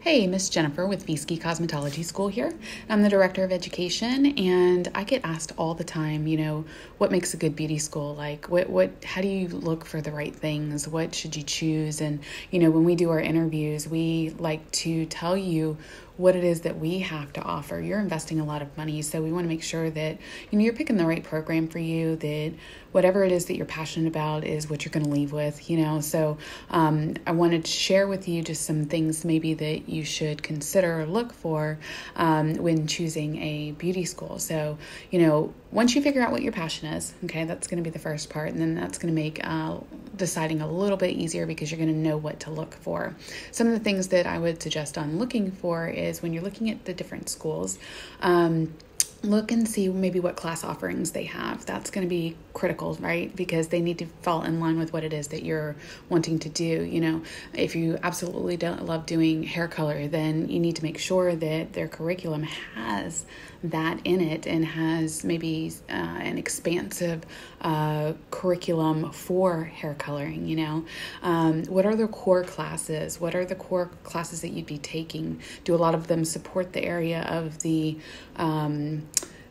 Hey, Miss Jennifer with Vski Cosmetology School here. I'm the Director of Education, and I get asked all the time, you know, what makes a good beauty school? Like, what, what, how do you look for the right things? What should you choose? And, you know, when we do our interviews, we like to tell you what it is that we have to offer. You're investing a lot of money, so we want to make sure that you know you're picking the right program for you. That whatever it is that you're passionate about is what you're going to leave with. You know, so um, I wanted to share with you just some things maybe that you should consider or look for um, when choosing a beauty school. So you know, once you figure out what your passion is, okay, that's going to be the first part, and then that's going to make uh, deciding a little bit easier because you're going to know what to look for. Some of the things that I would suggest on looking for is when you're looking at the different schools, um, look and see maybe what class offerings they have. That's going to be critical, right? Because they need to fall in line with what it is that you're wanting to do. You know, if you absolutely don't love doing hair color, then you need to make sure that their curriculum has that in it and has maybe uh, an expansive uh, curriculum for hair coloring. You know, um, what are the core classes? What are the core classes that you'd be taking? Do a lot of them support the area of the um,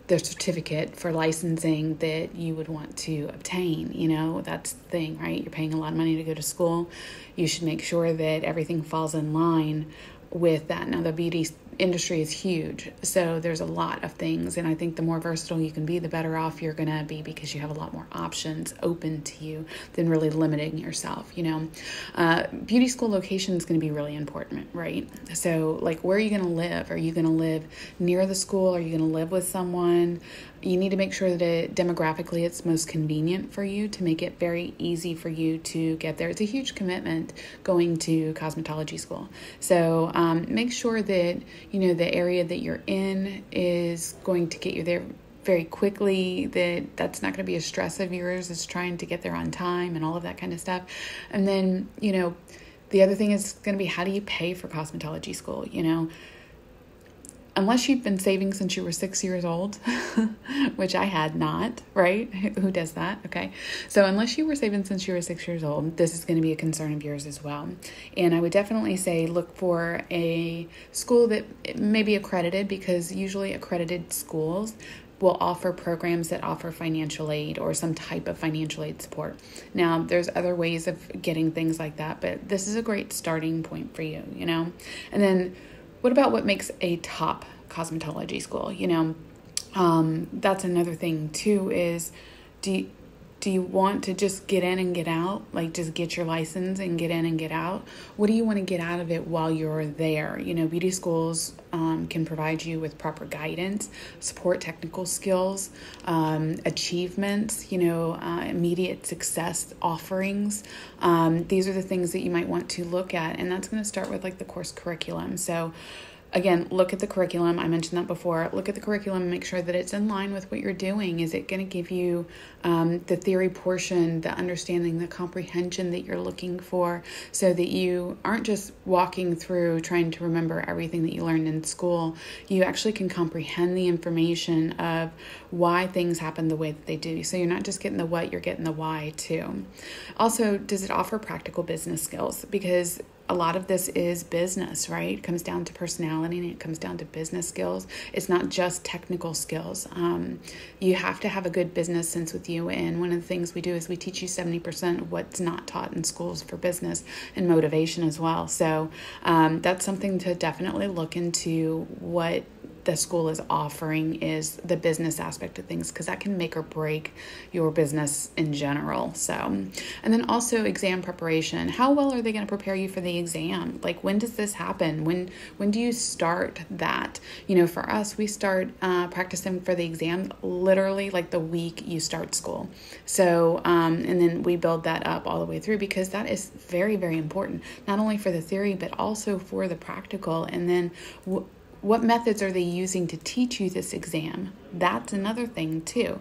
the certificate for licensing that you would want to obtain. You know, that's the thing, right? You're paying a lot of money to go to school. You should make sure that everything falls in line with that. Now, the beauty industry is huge, so there's a lot of things, and I think the more versatile you can be, the better off you're going to be because you have a lot more options open to you than really limiting yourself. You know, uh, beauty school location is going to be really important, right? So, like, where are you going to live? Are you going to live near the school? Are you going to live with someone? You need to make sure that it, demographically it's most convenient for you to make it very easy for you to get there. It's a huge commitment going to cosmetology school. So um, make sure that you know the area that you're in is going to get you there very quickly that that's not going to be a stress of yours is trying to get there on time and all of that kind of stuff. And then you know the other thing is going to be how do you pay for cosmetology school you know unless you've been saving since you were six years old, which I had not, right? Who does that? Okay. So, unless you were saving since you were six years old, this is going to be a concern of yours as well. And I would definitely say look for a school that may be accredited because usually accredited schools will offer programs that offer financial aid or some type of financial aid support. Now, there's other ways of getting things like that, but this is a great starting point for you, you know? And then what about what makes a top cosmetology school? You know, um, that's another thing too. Is do do you want to just get in and get out, like just get your license and get in and get out? What do you want to get out of it while you're there? You know, beauty schools um, can provide you with proper guidance, support technical skills, um, achievements, you know, uh, immediate success offerings. Um, these are the things that you might want to look at, and that's going to start with like the course curriculum. So, again, look at the curriculum. I mentioned that before. Look at the curriculum and make sure that it's in line with what you're doing. Is it going to give you um, the theory portion, the understanding, the comprehension that you're looking for so that you aren't just walking through trying to remember everything that you learned in school? You actually can comprehend the information of why things happen the way that they do. So you're not just getting the what, you're getting the why too. Also, does it offer practical business skills? Because a lot of this is business, right? It comes down to personality and it comes down to business skills. It's not just technical skills. Um, you have to have a good business sense with you. And one of the things we do is we teach you 70% of what's not taught in schools for business and motivation as well. So um, that's something to definitely look into what the school is offering is the business aspect of things because that can make or break your business in general. So, and then also exam preparation. How well are they going to prepare you for the exam? Like when does this happen? When when do you start that? You know, for us, we start uh, practicing for the exam literally like the week you start school. So, um, and then we build that up all the way through because that is very very important not only for the theory but also for the practical. And then what methods are they using to teach you this exam? That's another thing, too.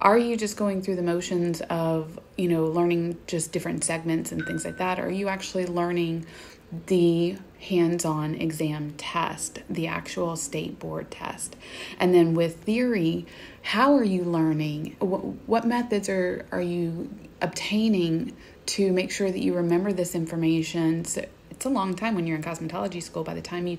Are you just going through the motions of, you know, learning just different segments and things like that? Or are you actually learning the hands on exam test, the actual state board test? And then with theory, how are you learning? What, what methods are, are you obtaining to make sure that you remember this information it's a long time when you're in cosmetology school. By the time you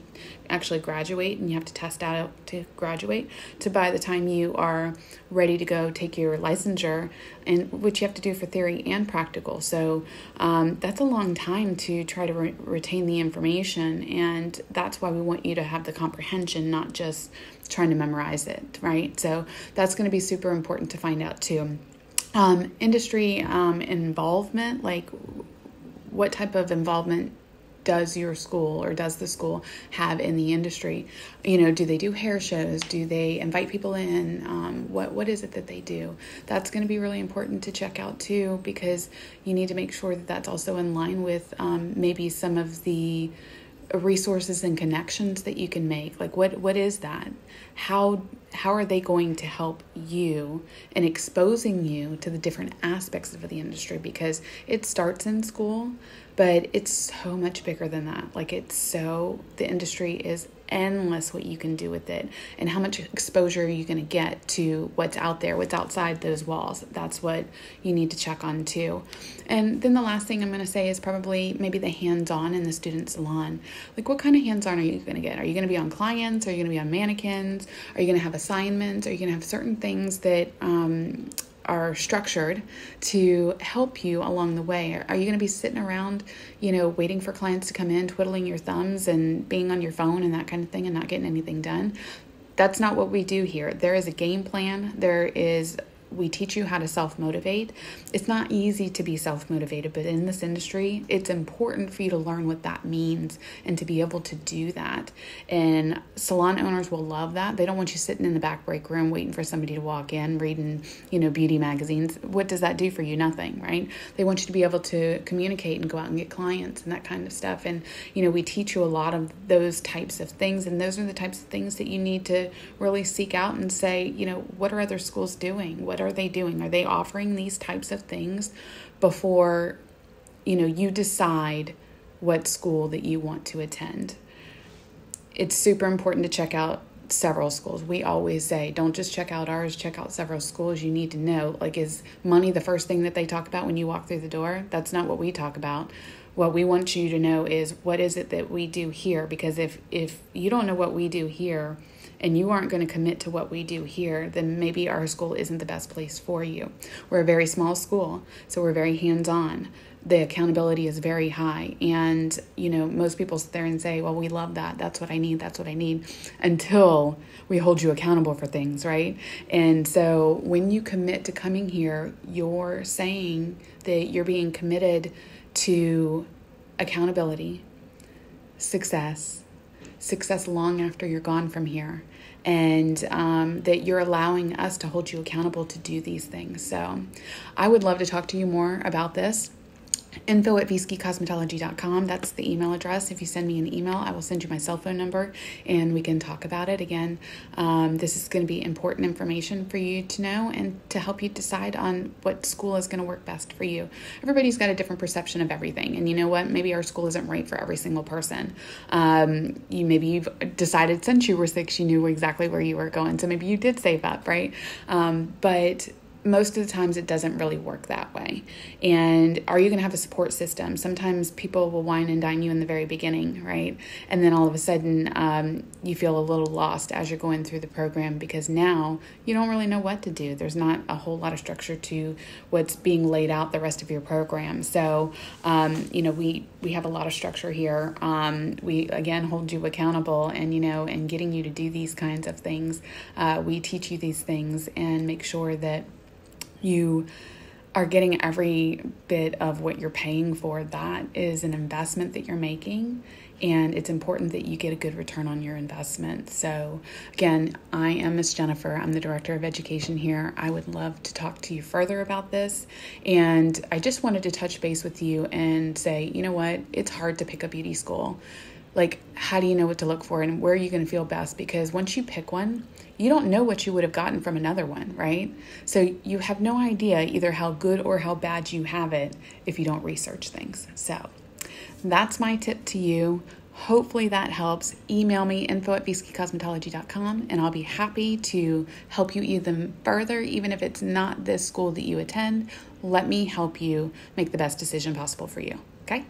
actually graduate and you have to test out to graduate to by the time you are ready to go take your licensure and which you have to do for theory and practical. So um, that's a long time to try to re- retain the information. And that's why we want you to have the comprehension not just trying to memorize it right? So that's going to be super important to find out too. Um, industry um, involvement like what type of involvement does your school or does the school have in the industry? You know, do they do hair shows? Do they invite people in? Um, what what is it that they do? That's going to be really important to check out too, because you need to make sure that that's also in line with um, maybe some of the resources and connections that you can make? Like what what is that? How how are they going to help you in exposing you to the different aspects of the industry? Because it starts in school but it's so much bigger than that. Like it's so the industry is endless what you can do with it and how much exposure are you going to get to what's out there what's outside those walls. That's what you need to check on too. And then the last thing i'm going to say is probably maybe the hands-on in the student salon. Like what kind of hands-on are you going to get? Are you going to be on clients? Are you going to be on mannequins? Are you going to have assignments? Are you going to have certain things that um, are structured to help you along the way. Are you going to be sitting around, you know, waiting for clients to come in, twiddling your thumbs and being on your phone and that kind of thing and not getting anything done? That's not what we do here. There is a game plan. There is we teach you how to self motivate. It's not easy to be self motivated, but in this industry, it's important for you to learn what that means and to be able to do that. And salon owners will love that. They don't want you sitting in the back break room waiting for somebody to walk in, reading, you know, beauty magazines. What does that do for you? Nothing, right? They want you to be able to communicate and go out and get clients and that kind of stuff. And, you know, we teach you a lot of those types of things. And those are the types of things that you need to really seek out and say, you know, what are other schools doing? What what are they doing? Are they offering these types of things before you know you decide what school that you want to attend? It's super important to check out several schools. We always say, don't just check out ours, check out several schools. You need to know, like, is money the first thing that they talk about when you walk through the door? That's not what we talk about. What we want you to know is what is it that we do here? Because if if you don't know what we do here, and you aren't going to commit to what we do here, then maybe our school isn't the best place for you. We're a very small school, so we're very hands on. The accountability is very high. And, you know, most people sit there and say, well, we love that. That's what I need. That's what I need until we hold you accountable for things, right? And so when you commit to coming here, you're saying that you're being committed to accountability, success, success long after you're gone from here and um, that you're allowing us to hold you accountable to do these things. So, I would love to talk to you more about this info at vskicosmetology.com. That's the email address. If you send me an email, I will send you my cell phone number and we can talk about it. Again, um, this is going to be important information for you to know and to help you decide on what school is going to work best for you. Everybody's got a different perception of everything. And you know what? Maybe our school isn't right for every single person. Um, you Maybe you've decided since you were six, you knew exactly where you were going. So maybe you did save up, right? Um, but most of the times it doesn't really work that way. And are you going to have a support system? Sometimes people will wine and dine you in the very beginning, right? And then all of a sudden um, you feel a little lost as you're going through the program because now you don't really know what to do. There's not a whole lot of structure to what's being laid out the rest of your program. So, um, you know, we, we have a lot of structure here. Um, we, again, hold you accountable and, you know, and getting you to do these kinds of things. Uh, we teach you these things and make sure that you are getting every bit of what you're paying for. That is an investment that you're making, and it's important that you get a good return on your investment. So, again, I am Miss Jennifer. I'm the Director of Education here. I would love to talk to you further about this, and I just wanted to touch base with you and say, you know what, it's hard to pick a beauty school like how do you know what to look for and where are you going to feel best? Because once you pick one you don't know what you would have gotten from another one right? So you have no idea either how good or how bad you have it if you don't research things. So that's my tip to you. Hopefully that helps. Email me info at vskicosmetology.com and i'll be happy to help you even further even if it's not this school that you attend. Let me help you make the best decision possible for you okay